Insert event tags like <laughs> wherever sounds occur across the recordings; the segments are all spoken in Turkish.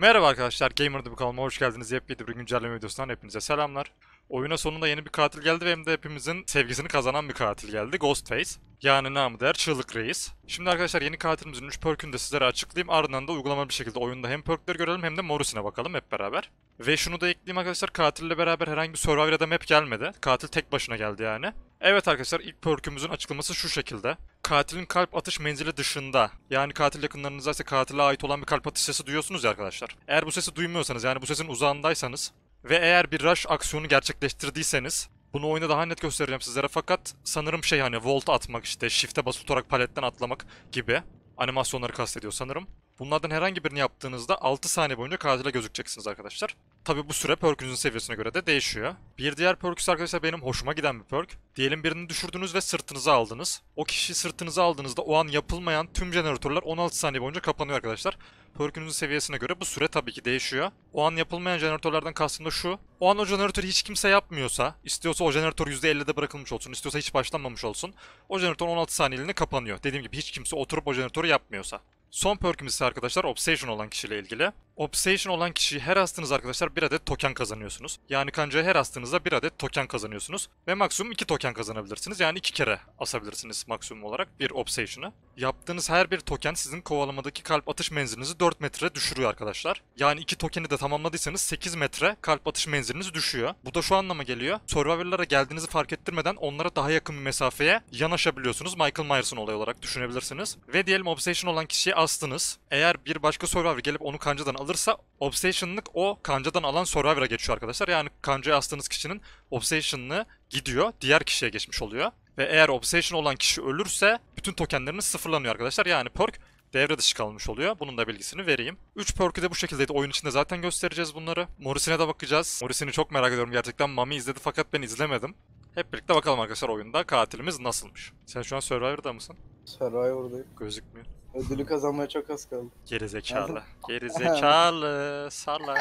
Merhaba arkadaşlar, Gamer'da bu kanalıma hoş geldiniz. Yepyeni bir güncelleme videosundan hepinize selamlar. Oyuna sonunda yeni bir katil geldi ve hem de hepimizin sevgisini kazanan bir katil geldi. Ghostface. Yani namı değer Çığlık Reis. Şimdi arkadaşlar yeni katilimizin 3 perkünü de sizlere açıklayayım. Ardından da uygulamalı bir şekilde oyunda hem perkleri görelim hem de Morris'ine bakalım hep beraber. Ve şunu da ekleyeyim arkadaşlar katille beraber herhangi bir Survivor ya da map gelmedi. Katil tek başına geldi yani. Evet arkadaşlar ilk perkümüzün açıklaması şu şekilde. Katilin kalp atış menzili dışında yani katil yakınlarınızda ise katile ait olan bir kalp atış sesi duyuyorsunuz ya arkadaşlar. Eğer bu sesi duymuyorsanız yani bu sesin uzağındaysanız ve eğer bir rush aksiyonu gerçekleştirdiyseniz bunu oyunda daha net göstereceğim sizlere fakat sanırım şey hani volt atmak işte shift'e basılı tutarak paletten atlamak gibi animasyonları kastediyor sanırım. Bunlardan herhangi birini yaptığınızda 6 saniye boyunca katile gözükeceksiniz arkadaşlar. Tabi bu süre perkünüzün seviyesine göre de değişiyor. Bir diğer perk ise arkadaşlar benim hoşuma giden bir perk. Diyelim birini düşürdünüz ve sırtınıza aldınız. O kişi sırtınıza aldığınızda o an yapılmayan tüm jeneratörler 16 saniye boyunca kapanıyor arkadaşlar. Perkünüzün seviyesine göre bu süre tabii ki değişiyor. O an yapılmayan jeneratörlerden kastım da şu. O an o jeneratörü hiç kimse yapmıyorsa, istiyorsa o jeneratör %50'de bırakılmış olsun, istiyorsa hiç başlanmamış olsun. O jeneratör 16 saniyeliğine kapanıyor. Dediğim gibi hiç kimse oturup o jeneratörü yapmıyorsa. Son perkimiz ise arkadaşlar Obsession olan kişiyle ilgili. Obsession olan kişiyi her astığınız arkadaşlar bir adet token kazanıyorsunuz. Yani kancaya her astığınızda bir adet token kazanıyorsunuz. Ve maksimum 2 token kazanabilirsiniz. Yani 2 kere asabilirsiniz maksimum olarak bir Obsession'ı. Yaptığınız her bir token sizin kovalamadaki kalp atış menzilinizi 4 metre düşürüyor arkadaşlar. Yani 2 tokeni de tamamladıysanız 8 metre kalp atış menziliniz düşüyor. Bu da şu anlama geliyor. Survivor'lara geldiğinizi fark ettirmeden onlara daha yakın bir mesafeye yanaşabiliyorsunuz. Michael Myers'ın olayı olarak düşünebilirsiniz. Ve diyelim Obsession olan kişiyi astınız. Eğer bir başka Survivor gelip onu kancadan alırsa Obsession'lık o kancadan alan Survivor'a geçiyor arkadaşlar. Yani kancaya astığınız kişinin Obsession'lı gidiyor. Diğer kişiye geçmiş oluyor. Ve eğer Obsession olan kişi ölürse bütün tokenleriniz sıfırlanıyor arkadaşlar. Yani perk devre dışı kalmış oluyor. Bunun da bilgisini vereyim. 3 perk'ü de bu şekildeydi. Oyun içinde zaten göstereceğiz bunları. Morris'ine de bakacağız. Morris'ini çok merak ediyorum gerçekten. Mami izledi fakat ben izlemedim. Hep birlikte bakalım arkadaşlar oyunda katilimiz nasılmış. Sen şu an Survivor'da mısın? Survivor'dayım. Gözükmüyor. Ödülü kazanmaya çok az kaldı. Geri zekalı. Nerede? Geri zekalı. Salla.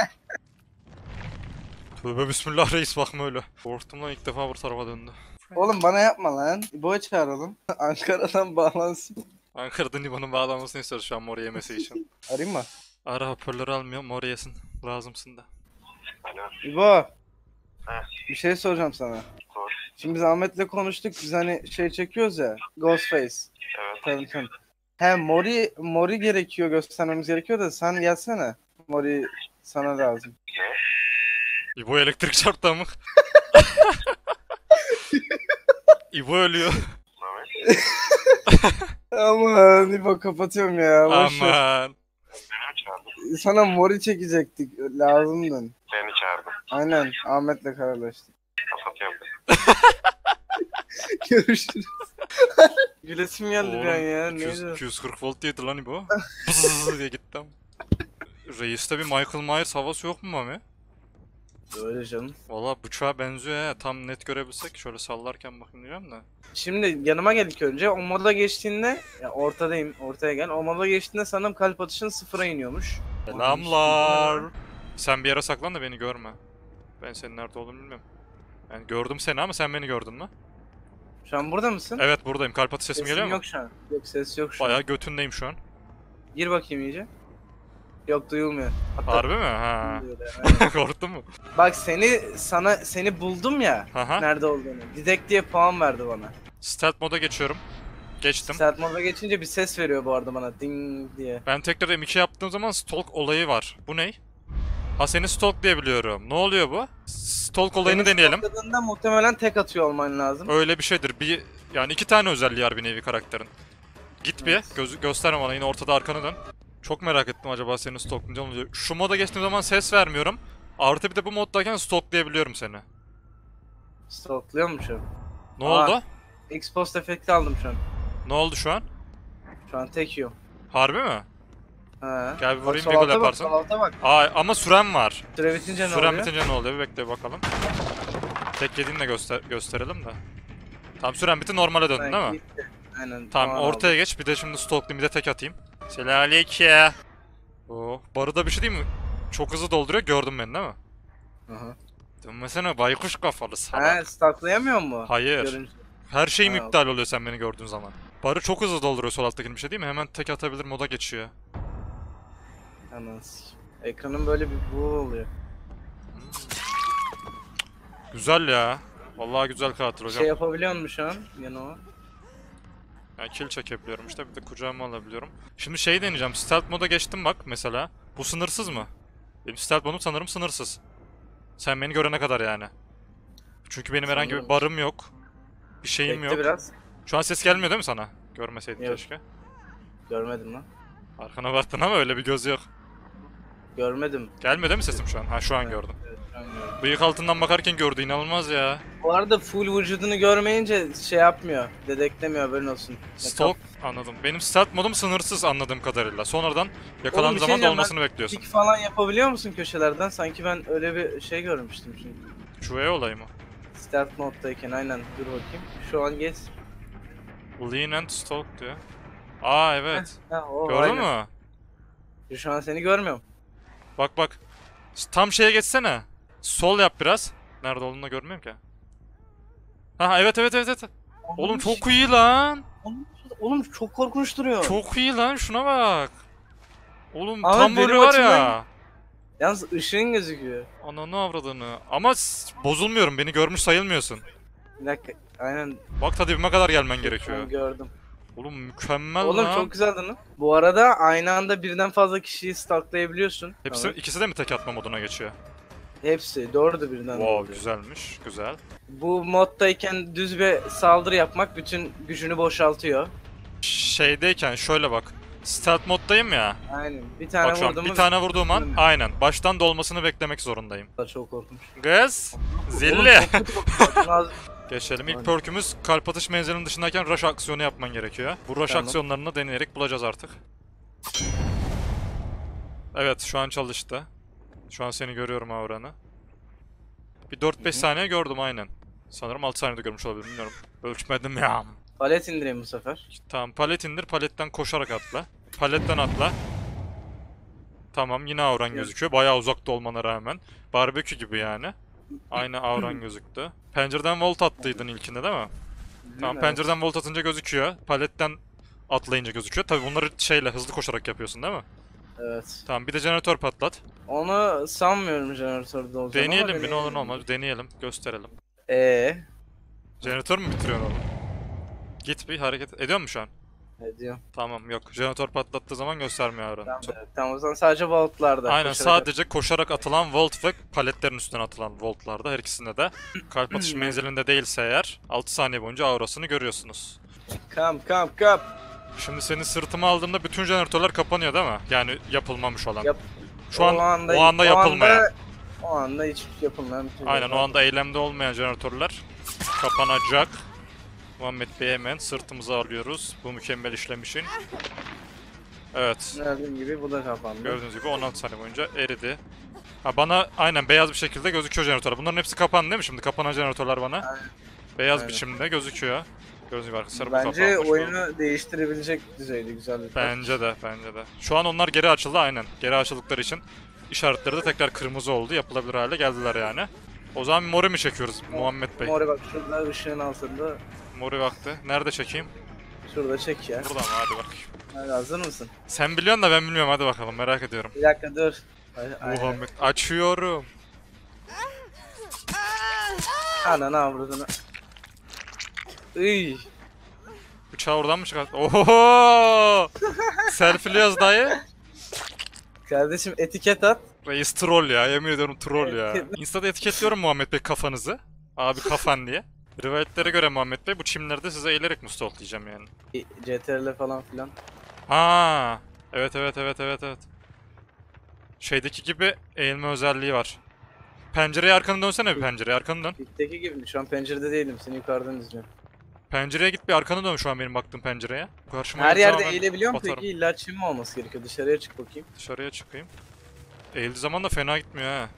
Tövbe bismillah reis bakma öyle. Korktum lan ilk defa bu tarafa döndü. Oğlum bana yapma lan. İbo'ya çağıralım. <laughs> Ankara'dan bağlansın. Ankara'dan İbo'nun bağlanmasını istiyoruz şu an mor yemesi için. Arayayım mı? Ara hoparlörü almıyor mor yesin. Lazımsın da. İbo. He. Bir şey soracağım sana. Sor. Şimdi biz Ahmet'le konuştuk. Biz hani şey çekiyoruz ya. Ghostface. Evet. Tanıtım. He Mori, Mori gerekiyor göstermemiz gerekiyor da sen gelsene. Mori sana lazım. İbo elektrik çarptı amık. <laughs> İbo ölüyor. Aman İbo kapatıyorum ya. Boş ver. Aman. Beni mi çağırdın? Sana Mori çekecektik. Lazımdın. Beni çağırdın. Aynen Ahmet'le kararlaştık. Kapatıyorum. <laughs> <laughs> Görüşürüz. Gülesim geldi bir an ya. 200, Neydi? 240 volt diyedi lan İbo. Bzzz diye gittim. Reis'te bir Michael Myers havası yok mu Mami? Öyle canım. Valla bıçağa benziyor ya. Tam net görebilsek şöyle sallarken bakayım diyeceğim de. Şimdi yanıma gel ilk önce. O moda geçtiğinde ya ortadayım. Ortaya gel. O moda geçtiğinde sanırım kalp atışın sıfıra iniyormuş. Selamlar. Sen bir yere saklan da beni görme. Ben senin nerede olduğunu bilmiyorum. Yani gördüm seni ama sen beni gördün mü? Şu an burada mısın? Evet buradayım. Kalp sesim Sesim geliyor mu? yok şu an. Yok ses yok şu an. Bayağı götündeyim şu an. Gir bakayım iyice. Yok duyulmuyor. Hatta Harbi mi? Ha. duyuluyor. <laughs> Korktun mu? Bak seni sana seni buldum ya. Aha. Nerede olduğunu. Didek diye puan verdi bana. Stealth moda geçiyorum. Geçtim. Stealth moda geçince bir ses veriyor bu arada bana. Ding diye. Ben tekrar M2 yaptığım zaman stalk olayı var. Bu ne? Ha seni stalk diye biliyorum. Ne oluyor bu? Stalk olayını Seni deneyelim. stalkladığında muhtemelen tek atıyor olman lazım. Öyle bir şeydir. Bir yani iki tane özelliği var bir nevi karakterin. Git bir Evet. göz, gösterme bana yine ortada arkanı dön. Çok merak ettim acaba seni stalklayınca olacak. Şu moda geçtiğim zaman ses vermiyorum. Artı bir de bu moddayken stalklayabiliyorum seni. Stalkluyormuşum. Ne Aa. oldu? X-Post efekti aldım şu an. Ne oldu şu an? Şu an tek yiyorum. Harbi mi? Ha. Gel bir vurayım bir gol bak, yaparsın. sol alta bak. Aa ama süren var. Süre bitince ne Süren oluyor? bitince ne oluyor? Bir bekle bakalım. Tek yediğini de göster gösterelim de. Tamam süren bitti normale döndün değil mi? gitti. Aynen. Tamam ortaya geç bir de şimdi stalklayayım bir de tek atayım. Selamünaleyküm. Oo, barıda bir şey değil mi? Çok hızlı dolduruyor gördün beni değil mi? Aha. Dönmesene baykuş kafalı salak. stalklayamıyor mu? Hayır. Görünce. Her şeyim Ha, iptal oluyor sen beni gördüğün zaman. Barı çok hızlı dolduruyor sol alttakini bir şey değil mi? Hemen tek atabilir moda geçiyor. Sikeyim. Ekranın böyle bir bu oluyor. Güzel ya. Vallahi güzel katil hocam. Şey yapabiliyor musun şu an? Yanıma. Yani kill çekebiliyorum işte bir de kucağıma alabiliyorum. Şimdi şey deneyeceğim. Stealth moda geçtim bak mesela. Bu sınırsız mı? Benim stealth modum sanırım sınırsız. Sen beni görene kadar yani. Çünkü benim herhangi bir barım yok. Bir şeyim Bekle yok. biraz. Şu an ses gelmiyor değil mi sana? Görmeseydin Yok. keşke. Görmedim lan. Arkana baktın ama öyle bir göz yok. Görmedim. Değil mi sesim şu an? Ha şu an gördüm. Evet, şu an gördüm. Bıyık altından bakarken gördü inanılmaz ya. Bu arada full vücudunu görmeyince şey yapmıyor. Dedeklemiyor haberin olsun. Stalk anladım. Benim stealth modum sınırsız anladığım kadarıyla. Sonradan yakalandığım bir şey zaman diyeceğim, dolmasını bekliyorsun. Kick falan yapabiliyor musun köşelerden? Sanki ben öyle bir şey görmüştüm çünkü. Şu E olayı mı? Start moddayken aynen dur bakayım. Şu an geç. Lean and stalk diyor. Aa evet. Ha, o, Gördün aynen. mü? Şu an seni görmüyorum. Bak bak. Tam şeye geçsene. Sol yap biraz. Nerede olduğunu da görmüyorum ki. Ha evet evet evet evet. Oğlum çok iyi lan. Oğlum, çok korkunç duruyor. Çok iyi lan şuna bak. Oğlum Ama tam böyle var ya. Yalnız ışığın gözüküyor. Ananı avradını. Ama bozulmuyorum. Beni görmüş sayılmıyorsun. Bir dakika. Aynen Bak ta dibime kadar gelmen gerekiyor. an gördüm. Oğlum mükemmel Oğlum lan. çok güzel lan. Bu arada aynı anda birden fazla kişiyi stalklayabiliyorsun. Hepsi Tamam. ikisi de mi tek atma moduna geçiyor? Hepsi. Da birden Wow oluyor. güzelmiş. Güzel. Bu moddayken düz bir saldırı yapmak bütün gücünü boşaltıyor. Şeydeyken şöyle bak. Stealth moddayım ya. Aynen. Bir tane Bak vurdum bir tane vurduğum an aynen baştan dolmasını beklemek zorundayım. çok korkunç. Kız zilli. <laughs> Geçelim. İlk Aynen. perkümüz kalp atış menzilinin dışındayken rush aksiyonu yapman gerekiyor. Bu rush Tamam. aksiyonlarını deneyerek bulacağız artık. Evet şu an çalıştı. Şu an seni görüyorum Avran'ı. Bir 4-5 Hı hı. saniye gördüm aynen. Sanırım 6 saniyede görmüş olabilirim bilmiyorum. Ölçmedim ya. Palet indireyim bu sefer. Tamam palet indir paletten koşarak atla. Paletten atla. Tamam yine avran gözüküyor. Bayağı uzakta olmana rağmen. Barbekü gibi yani. Aynı avran <clears throat> gözüktü. Pencereden volt attıydın ilkinde değil mi? Tamam Evet. pencereden volt atınca gözüküyor. Paletten atlayınca gözüküyor. Tabi bunları şeyle hızlı koşarak yapıyorsun değil mi? Evet. Tamam bir de jeneratör patlat. Onu sanmıyorum jeneratörde olacağını Deneyelim bir ne olur ne olmaz. Deneyelim. Gösterelim. Eee Jeneratör mü bitiriyorsun oğlum? Git bir hareket ediyor mu şu an? Ne. Tamam yok. Jeneratör patlattığı zaman göstermiyor avran. Tamam, evet. tamam o zaman sadece vaultlarda. Aynen koşarak sadece koşarak atılan volt ve paletlerin üstüne atılan voltlarda her ikisinde de kalp atış <laughs> menzilinde değilse eğer 6 saniye boyunca aurasını görüyorsunuz. Kam kam kam. Şimdi senin sırtıma aldığımda bütün jeneratörler kapanıyor değil mi? Yani yapılmamış olan. Yap- Şu an o anda, o anda yapılmayan. anda- o anda hiç yapılmayan şey. Aynen o anda eylemde olmayan jeneratörler kapanacak. Muhammed Bey hemen sırtımıza alıyoruz bu mükemmel işlem için. Evet. Gördüğün gibi bu da kapandı. Gördüğünüz gibi 16 saniye boyunca eridi. Ha bana aynen beyaz bir şekilde gözüküyor jeneratörler. Bunların hepsi kapandı değil mi şimdi? Kapanan jeneratörler bana. Aynen. Beyaz Aynen. biçimde gözüküyor. Gördüğünüz gibi arkadaşlar bu Bence kapanmış. oyunu değiştirebilecek düzeyde güzel bir Bence de, bence de. Şu an onlar geri açıldı aynen. Geri açıldıkları için işaretleri de tekrar kırmızı oldu. Yapılabilir hale geldiler yani. O zaman mori mi çekiyoruz Muhammed Bey? Mori bak şurada ışığın altında. Mori vakti. Nerede çekeyim? Şurada çek ya. Burada mı? Hadi bak. Hadi hazır mısın? Sen biliyorsun da ben bilmiyorum. Hadi bakalım merak ediyorum. Bir dakika dur. Ay, ay, Muhammed. Açıyorum. Ananı avradını. Iy. Bıçağı oradan mı çıkart? Oho! <laughs> Selfie'liyoruz dayı. Kardeşim etiket at. Reis troll ya. Yemin ediyorum troll ya. Insta'da etiketliyorum Muhammed Bey kafanızı. Abi kafan diye. Rivayetlere göre Muhammed Bey bu çimlerde size eğilerek mi stalklayacağım yani? CTRL falan filan. Ha, evet evet evet evet evet. Şeydeki gibi eğilme özelliği var. Pencereye arkanı dönsene bir pencereye arkanı dön. İlkteki gibi şu an pencerede değilim seni yukarıdan izliyorum. Pencereye git bir arkanı dön şu an benim baktığım pencereye. Karşıma Her yerde eğilebiliyor mu peki? İlla çim mi olması gerekiyor? Dışarıya çık bakayım. Dışarıya çıkayım. Eğildiği zaman da fena gitmiyor ha.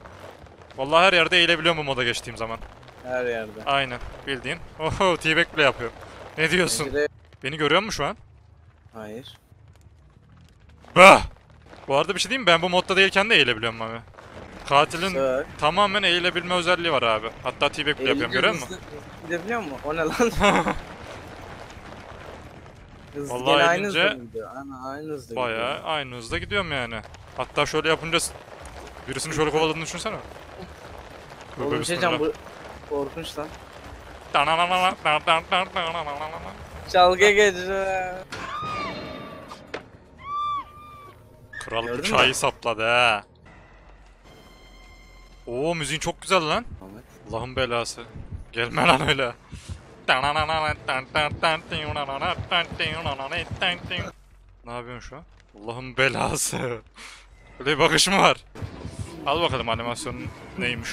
Vallahi her yerde eğilebiliyorum bu moda geçtiğim zaman. Her yerde. Aynen bildiğin. Oho T-Bag bile yapıyorum. Ne diyorsun? Pencere... Beni görüyor musun şu an? Hayır. Bah! Bu arada bir şey diyeyim mi? Ben bu modda değilken de eğilebiliyorum abi. Katilin Güzel. tamamen eğilebilme özelliği var abi. Hatta T-Bag bile yapıyorum görüyor musun? hızlı- hızlı Gidebiliyor mu? O ne lan? <laughs> Hız Vallahi gene aynı hızda mı gidiyor? Ana aynı hızda gidiyor. Bayağı aynı hızda gidiyorum yani. Hatta şöyle yapınca s- Birisini şöyle kovaladığını düşünsene. Oğlum bir şey diyeceğim bu korkunç lan. Çalgı gece. Kral Gördün bıçağı mü? sapladı ha. Oo müziğin çok güzel lan. Ahmet. Allah'ın belası. Gelme lan öyle. Ne yapıyorsun şu an? Allah'ın belası. Böyle bir bakış mı var? Al bakalım animasyonun neymiş.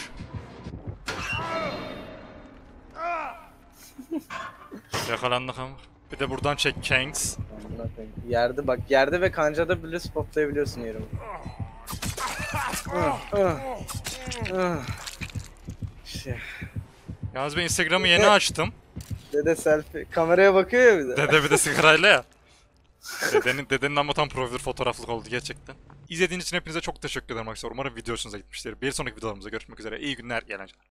<laughs> Yakalandık ama. Bir de buradan çek koyayım. Yerde bak yerde ve kancada bile spotlayabiliyorsun yerimi. İşte Yalnız ben Instagram'ı yeni açtım. dede selfie kameraya bakıyor ya bir de. Dede bir de sigarayla ya. <laughs> Dedenin, dedenin ama tam profil fotoğraflık oldu gerçekten. İzlediğiniz için hepinize çok teşekkür ederim arkadaşlar. Umarım video hoşunuza gitmiştir. Bir sonraki videolarımızda görüşmek üzere. İyi günler, iyi eğlenceler.